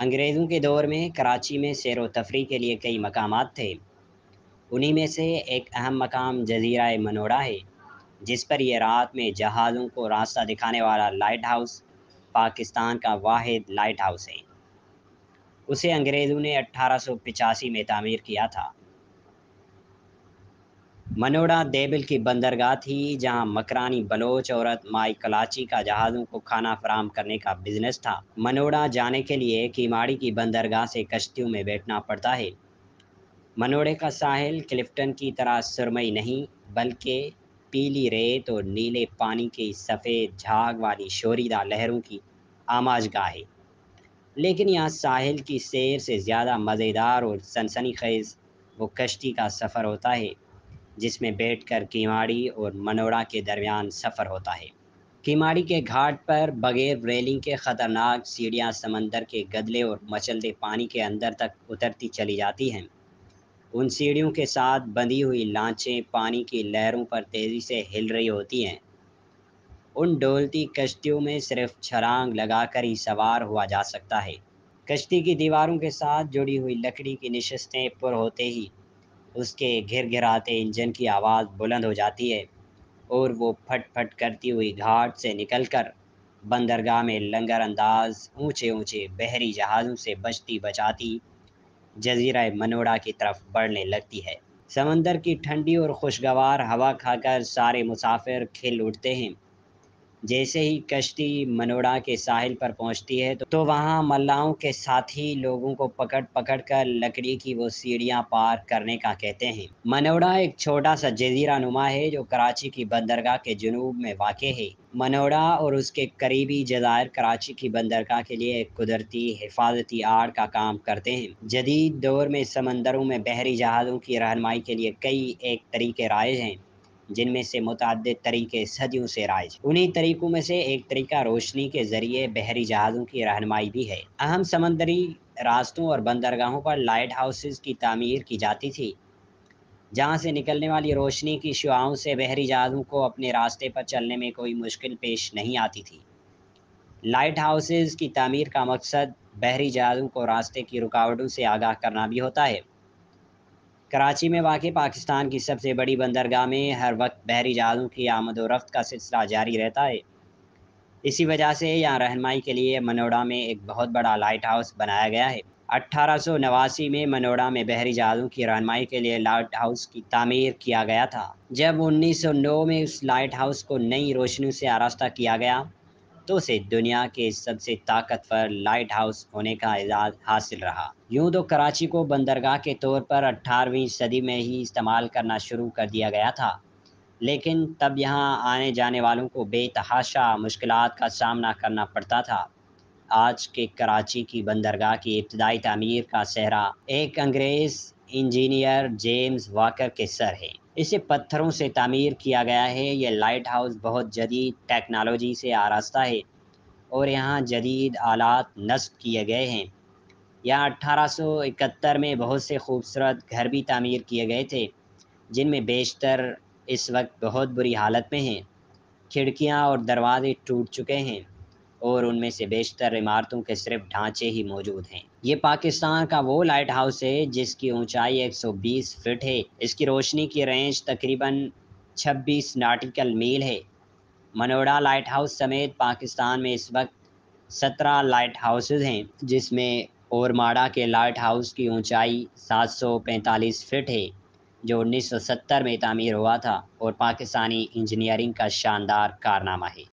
अंग्रेज़ों के दौर में कराची में सैर व तफरी के लिए कई मकाम थे। उन्हीं में से एक अहम मकाम जजीरा मनोड़ा है, जिस पर यह रात में जहाज़ों को रास्ता दिखाने वाला लाइट हाउस, पाकिस्तान का वाद लाइट हाउस है। उसे अंग्रेज़ों ने अट्ठारह में तामीर किया था। मनोड़ा देबिल की बंदरगाह थी, जहाँ मकरानी बलोच औरत माई कलाची का जहाज़ों को खाना फराम करने का बिज़नेस था। मनोड़ा जाने के लिए कीमाड़ी की बंदरगाह से कश्तियों में बैठना पड़ता है। मनोड़े का साहिल क्लिफ्टन की तरह सुरमई नहीं, बल्कि पीली रेत और नीले पानी की सफ़ेद झाग वाली शोरीदा लहरों की आमाजगाह है। लेकिन यहाँ साहिल की सैर से ज़्यादा मज़ेदार और सनसनी खेज़ वो कश्ती का सफ़र होता है। जिसमें बैठकर कीमाड़ी और मनोड़ा के दरमियान सफ़र होता है। कीमाड़ी के घाट पर बगैर रेलिंग के ख़तरनाक सीढ़ियाँ समंदर के गदले और मचलते पानी के अंदर तक उतरती चली जाती हैं। उन सीढ़ियों के साथ बंधी हुई लांचें पानी की लहरों पर तेज़ी से हिल रही होती हैं। उन डोलती कश्तियों में सिर्फ़ छलांग लगाकर ही सवार हुआ जा सकता है। कश्ती की दीवारों के साथ जुड़ी हुई लकड़ी की नशस्तें पुर होते ही उसके घिर घिराते इंजन की आवाज़ बुलंद हो जाती है और वो फट फट करती हुई घाट से निकलकर बंदरगाह में लंगर अंदाज ऊँचे ऊँचे बहरी जहाज़ों से बचती बचाती जजीरा मनोड़ा की तरफ़ बढ़ने लगती है। समंदर की ठंडी और खुशगवार हवा खाकर सारे मुसाफिर खिल उठते हैं। जैसे ही कश्ती मनोड़ा के साहिल पर पहुँचती है तो, तो वहाँ मल्लाहों के साथी लोगों को पकड़ पकड़ कर लकड़ी की वो सीढ़ियाँ पार करने का कहते हैं। मनोड़ा एक छोटा सा जजीरा नुमा है जो कराची की बंदरगाह के जनूब में वाक़ है। मनोड़ा और उसके करीबी जजायर कराची की बंदरगाह के लिए एक कुदरती हिफाजती आड़ का काम करते हैं। जदीद दौर में समंदरों में बहरी जहाज़ों की रहनमाई के लिए कई एक तरीके राइज हैं। जिनमें से मुतद तरीके सदियों से राइज। उन्हीं तरीक़ों में से एक तरीका रोशनी के ज़रिए बहरी जहाज़ों की रहनमाई भी है। अहम समंदरी रास्तों और बंदरगाहों पर लाइट हाउसेस की तमीर की जाती थी, जहाँ से निकलने वाली रोशनी की शुआओं से बहरी जहाज़ों को अपने रास्ते पर चलने में कोई मुश्किल पेश नहीं आती थी। लाइट हाउसेस की तमीर का मकसद बहरी जहाज़ों को रास्ते की रुकावटों से आगाह करना भी होता है। कराची में वाक़ पाकिस्तान की सबसे बड़ी बंदरगाह में हर वक्त बहरी जहाज़ों की आमद व रफ्त का सिलसिला जारी रहता है। इसी वजह से यहाँ रहनमाई के लिए मनोड़ा में एक बहुत बड़ा लाइट हाउस बनाया गया है। अट्ठारह में मनोड़ा में बहरी जहाज़ों की रहनमाई के लिए लाइट हाउस की तामीर किया गया था। जब 1909 में उस लाइट हाउस को नई रोशनी से आरास्ता किया गया तो उसे दुनिया के सबसे ताकतवर लाइट हाउस होने का एजाज़ हासिल रहा। यूँ तो कराची को बंदरगाह के तौर पर अट्ठारहवीं सदी में ही इस्तेमाल करना शुरू कर दिया गया था। लेकिन तब यहाँ आने जाने वालों को बेतहाशा मुश्किल का सामना करना पड़ता था। आज के कराची की बंदरगाह की इब्तदाई तमीर का सहरा एक अंग्रेज़ इंजीनियर जेम्स वाकर के सर है। इसे पत्थरों से तामीर किया गया है। ये लाइट हाउस बहुत जदीद टेक्नोलॉजी से आरास्ता है और यहाँ जदीद आलात नस्ब किए गए हैं। यहाँ अट्ठारह में बहुत से खूबसूरत घर भी तामीर किए गए थे, जिनमें बेशतर इस वक्त बहुत बुरी हालत में हैं। खिड़कियाँ और दरवाज़े टूट चुके हैं। और उनमें से बेशतर इमारतों के सिर्फ़ ढांचे ही मौजूद हैं। ये पाकिस्तान का वो लाइट हाउस है, जिसकी ऊंचाई 120 फीट है। इसकी रोशनी की रेंज तकरीबन 26 नाटिकल मील है। मनोड़ा लाइट हाउस समेत पाकिस्तान में इस वक्त 17 लाइट हाउसेज हैं, जिसमें ओरमाड़ा के लाइट हाउस की ऊंचाई 745 फीट है, जो 1970 में तामीर हुआ था, और पाकिस्तानी इंजीनियरिंग का शानदार कारनामा है।